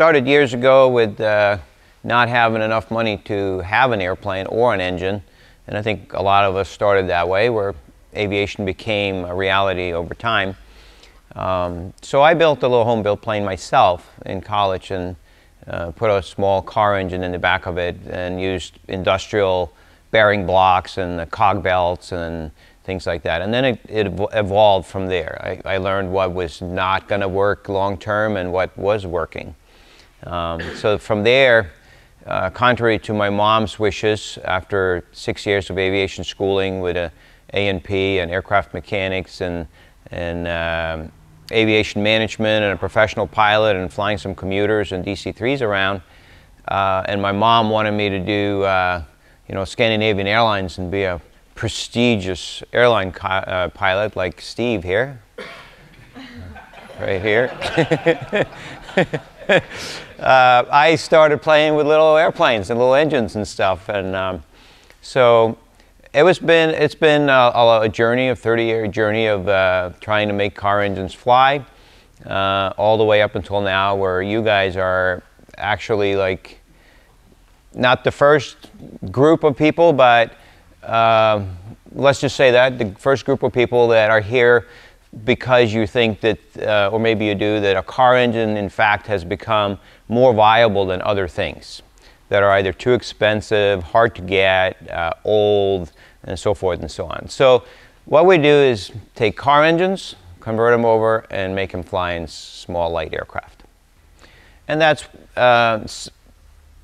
started years ago with uh, not having enough money to have an airplane or an engine. And I think a lot of us started that way, where aviation became a reality over time. Um, so I built a little home built plane myself in college and uh, put a small car engine in the back of it and used industrial bearing blocks and the cog belts and things like that. And then it, it evolved from there. I, I learned what was not going to work long term and what was working. Um, so from there, uh, contrary to my mom's wishes, after six years of aviation schooling with a A&P and aircraft mechanics and, and um, aviation management and a professional pilot and flying some commuters and DC-3s around, uh, and my mom wanted me to do, uh, you know, Scandinavian Airlines and be a prestigious airline uh, pilot like Steve here, right here. uh, I started playing with little airplanes and little engines and stuff, and um, so it was been it's been a, a journey, a 30-year journey of uh, trying to make car engines fly, uh, all the way up until now, where you guys are actually like not the first group of people, but uh, let's just say that the first group of people that are here because you think that, uh, or maybe you do, that a car engine in fact has become more viable than other things that are either too expensive, hard to get, uh, old, and so forth and so on. So what we do is take car engines, convert them over, and make them fly in small light aircraft. And that's uh,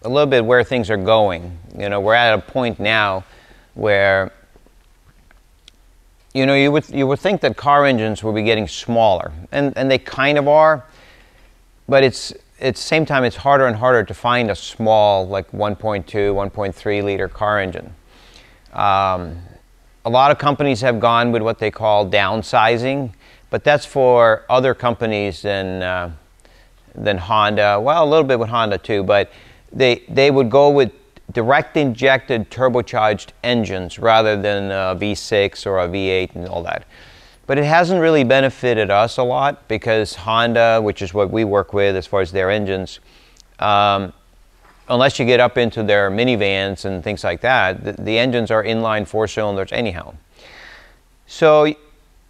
a little bit where things are going. You know, we're at a point now where you know you would you would think that car engines will be getting smaller, and and they kind of are, but it's at the same time it's harder and harder to find a small like 1.2, 1.3 liter car engine. Um, a lot of companies have gone with what they call downsizing, but that's for other companies than uh, than Honda. Well, a little bit with Honda too, but they they would go with direct injected turbocharged engines rather than a V6 or a V8 and all that. But it hasn't really benefited us a lot because Honda, which is what we work with as far as their engines, um, unless you get up into their minivans and things like that, the, the engines are inline four cylinders anyhow. So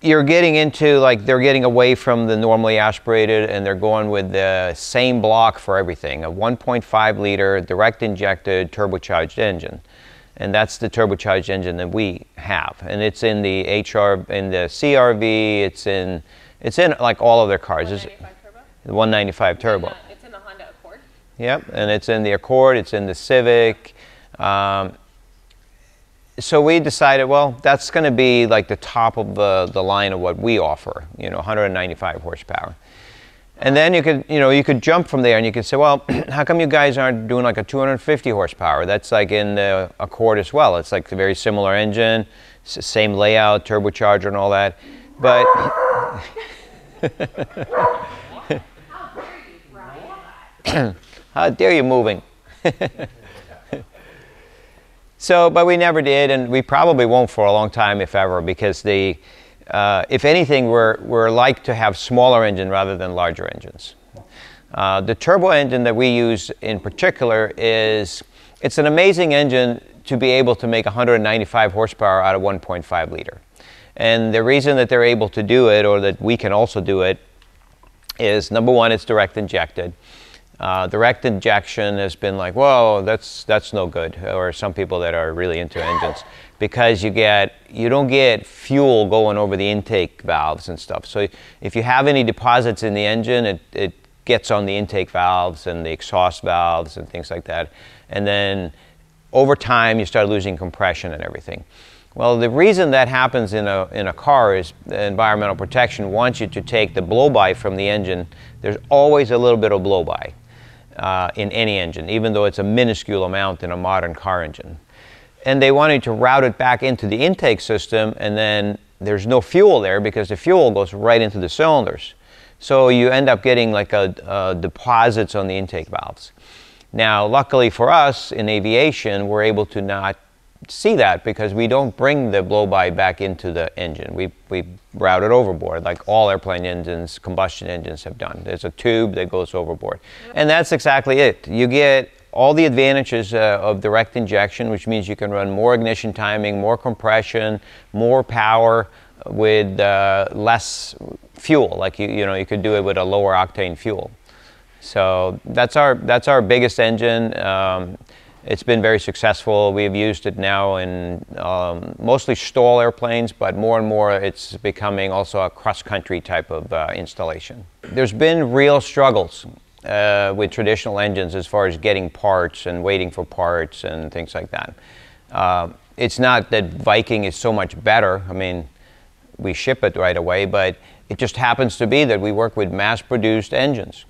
you're getting into like they're getting away from the normally aspirated and they're going with the same block for everything a 1.5 liter direct injected turbocharged engine and that's the turbocharged engine that we have and it's in the hr in the CR-V it's in it's in like all of their cars 195 turbo? the 195 turbo It's in, the, it's in the Honda Accord. yep and it's in the accord it's in the civic um, so we decided, well, that's going to be like the top of the, the line of what we offer, you know, 195 horsepower. And then you could, you know, you could jump from there and you could say, well, how come you guys aren't doing like a 250 horsepower? That's like in the Accord as well. It's like a very similar engine, same layout, turbocharger and all that. But how dare you moving? So, but we never did, and we probably won't for a long time, if ever, because the, uh, if anything, we're, we're like to have smaller engine rather than larger engines. Uh, the turbo engine that we use in particular is, it's an amazing engine to be able to make 195 horsepower out of 1.5 liter. And the reason that they're able to do it, or that we can also do it, is number one, it's direct injected. Uh, direct injection has been like, whoa, that's that's no good. Or some people that are really into engines, because you get you don't get fuel going over the intake valves and stuff. So if you have any deposits in the engine, it, it gets on the intake valves and the exhaust valves and things like that. And then over time, you start losing compression and everything. Well, the reason that happens in a, in a car is environmental protection wants you to take the blow-by from the engine. There's always a little bit of blow-by uh, in any engine, even though it's a minuscule amount in a modern car engine. And they wanted to route it back into the intake system, and then there's no fuel there because the fuel goes right into the cylinders. So you end up getting like a, a deposits on the intake valves. Now, luckily for us in aviation, we're able to not see that because we don't bring the blow-by back into the engine. We, we route it overboard like all airplane engines, combustion engines have done. There's a tube that goes overboard. And that's exactly it. You get all the advantages uh, of direct injection, which means you can run more ignition timing, more compression, more power with uh, less fuel. Like you, you know, you could do it with a lower octane fuel. So that's our that's our biggest engine. Um, it's been very successful. We've used it now in um, mostly STOL airplanes, but more and more it's becoming also a cross-country type of uh, installation. There's been real struggles uh, with traditional engines as far as getting parts and waiting for parts and things like that. Uh, it's not that Viking is so much better. I mean, we ship it right away, but it just happens to be that we work with mass-produced engines.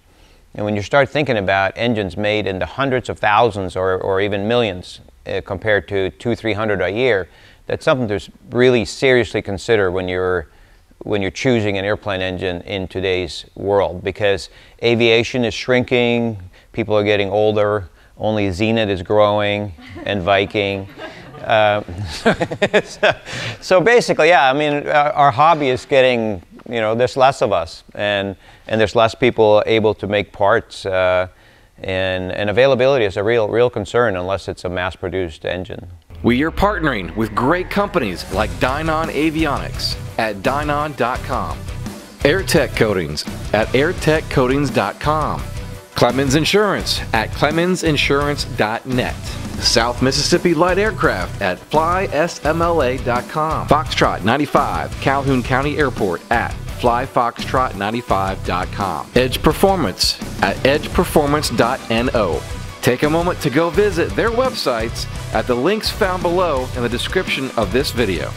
And when you start thinking about engines made in the hundreds of thousands or, or even millions uh, compared to two, three hundred a year, that's something to really seriously consider when you're when you're choosing an airplane engine in today's world because aviation is shrinking, people are getting older, only Zenith is growing and Viking. Uh, so, so, basically, yeah, I mean, our, our hobby is getting you know, there's less of us, and and there's less people able to make parts, uh, and and availability is a real real concern unless it's a mass-produced engine. We are partnering with great companies like Dynon Avionics at dynon.com, AirTech Coatings at airtechcoatings.com, Clemens Insurance at clemensinsurance.net. South Mississippi Light Aircraft at flysmla.com. Foxtrot 95, Calhoun County Airport at flyfoxtrot95.com. Edge Performance at edgeperformance.no. Take a moment to go visit their websites at the links found below in the description of this video.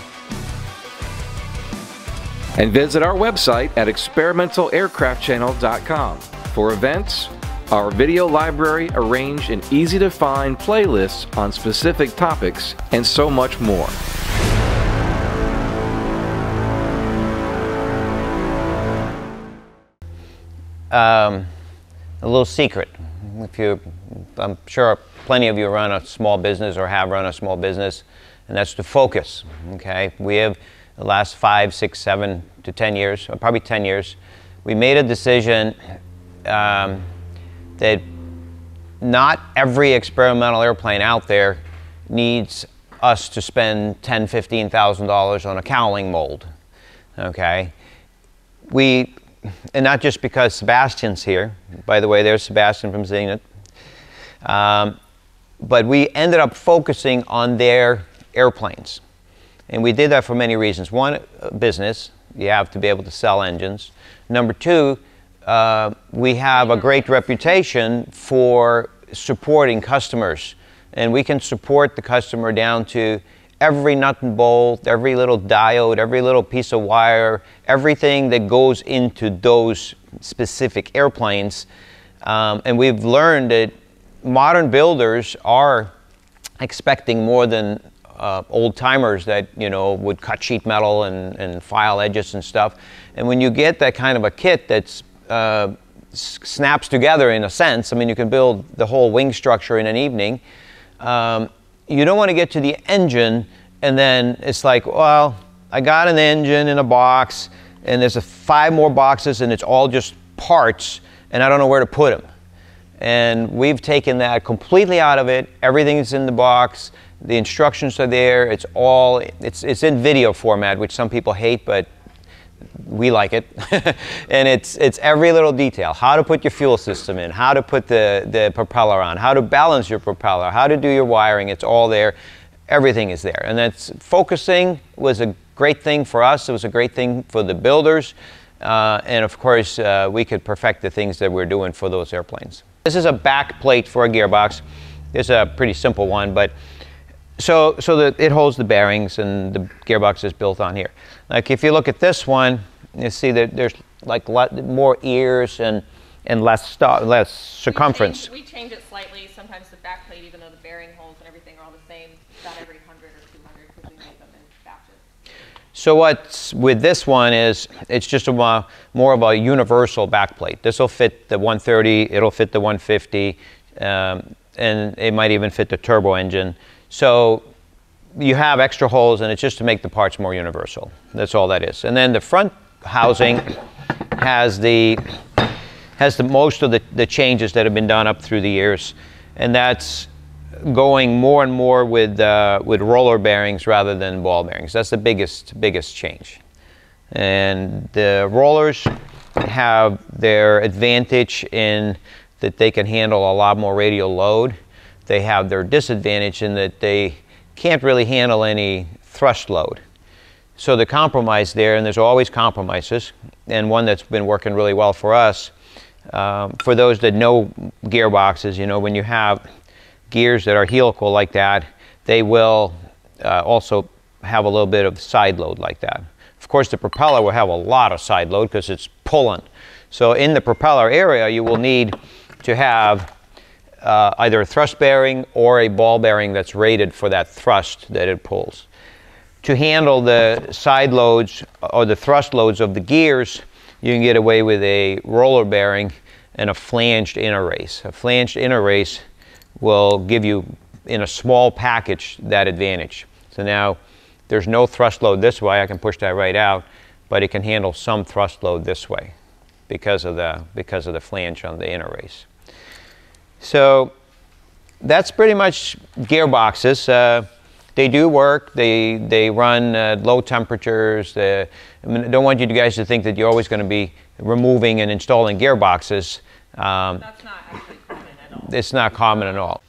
And visit our website at experimentalaircraftchannel.com for events, our video library arranged in easy to find playlists on specific topics, and so much more. Um, a little secret. If you, I'm sure plenty of you run a small business or have run a small business, and that's to focus. Okay, we have the last five, six, seven to ten years, probably ten years, we made a decision. Um, that not every experimental airplane out there needs us to spend ten, fifteen thousand dollars on a cowling mold. Okay, we, and not just because Sebastian's here. By the way, there's Sebastian from Zenith. Um, but we ended up focusing on their airplanes, and we did that for many reasons. One, business. You have to be able to sell engines. Number two, uh, we have a great reputation for supporting customers. And we can support the customer down to every nut and bolt, every little diode, every little piece of wire, everything that goes into those specific airplanes. Um, and we've learned that modern builders are expecting more than uh, old timers that you know would cut sheet metal and, and file edges and stuff. And when you get that kind of a kit that's uh, snaps together in a sense. I mean, you can build the whole wing structure in an evening. Um, you don't want to get to the engine and then it's like, well, I got an engine in a box and there's five more boxes and it's all just parts and I don't know where to put them. And we've taken that completely out of it. Everything's in the box. The instructions are there. It's all, it's, it's in video format, which some people hate, but we like it. and it's, it's every little detail. How to put your fuel system in, how to put the, the propeller on, how to balance your propeller, how to do your wiring. It's all there. Everything is there. And that's focusing was a great thing for us. It was a great thing for the builders. Uh, and of course, uh, we could perfect the things that we're doing for those airplanes. This is a back plate for a gearbox. It's a pretty simple one, but so, so that it holds the bearings and the gearbox is built on here. Like if you look at this one, you see that there's like lot more ears and, and less, less circumference. We change, we change, it slightly. Sometimes the back plate, even though the bearing holes and everything are all the same, about every 100 or 200 because we make them in batches. So what's with this one is it's just a more of a universal back plate. This will fit the 130, it'll fit the 150, um, and it might even fit the turbo engine. So you have extra holes and it's just to make the parts more universal. That's all that is. And then the front housing has the has the most of the, the changes that have been done up through the years, and that's going more and more with uh, with roller bearings rather than ball bearings. That's the biggest biggest change. And the rollers have their advantage in that they can handle a lot more radial load. They have their disadvantage in that they can't really handle any thrust load. So the compromise there, and there's always compromises, and one that's been working really well for us, um, for those that know gearboxes, you know, when you have gears that are helical like that, they will uh, also have a little bit of side load like that. Of course, the propeller will have a lot of side load because it's pulling. So in the propeller area, you will need to have uh, either a thrust bearing or a ball bearing that's rated for that thrust that it pulls. To handle the side loads or the thrust loads of the gears, you can get away with a roller bearing and a flanged inner race. A flanged inner race will give you, in a small package, that advantage. So now there's no thrust load this way, I can push that right out, but it can handle some thrust load this way because of the, because of the flange on the inner race. So that's pretty much gearboxes. Uh, they do work. They they run uh, low temperatures. They, I, mean, I don't want you guys to think that you're always going to be removing and installing gearboxes. Um, That's not actually common at all. It's not common at all.